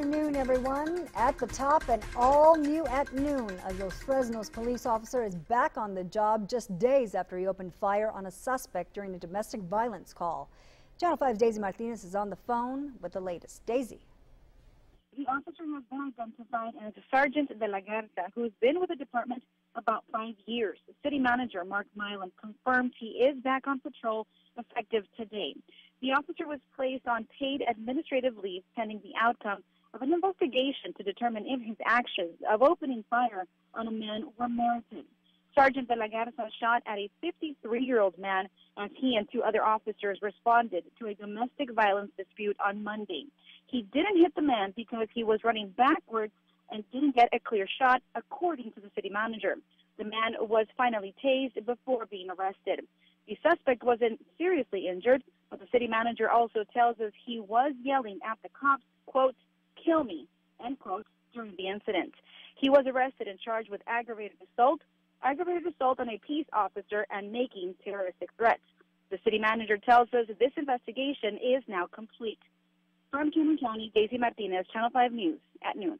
afternoon, everyone. At the top and all new at noon, a Los Fresnos police officer is back on the job just days after he opened fire on a suspect during a domestic violence call. Channel 5's Daisy Martinez is on the phone with the latest. Daisy. The officer has been identified as Sergeant De La Garza, who's been with the department about five years. City Manager Mark Milam confirmed he is back on patrol effective today. The officer was placed on paid administrative leave pending the outcome of an investigation to determine if his actions of opening fire on a man were merited. Sergeant De La Garza shot at a 53-year-old man as he and two other officers responded to a domestic violence dispute on Monday. He didn't hit the man because he was running backwards and didn't get a clear shot, according to the city manager. The man was finally tased before being arrested. The suspect wasn't seriously injured, but the city manager also tells us he was yelling at the cops, quote, kill me, end quote, during the incident. He was arrested and charged with aggravated assault, aggravated assault on a peace officer, and making terroristic threats. The city manager tells us that this investigation is now complete. From Cameron County, Daisy Martinez, Channel 5 News at noon.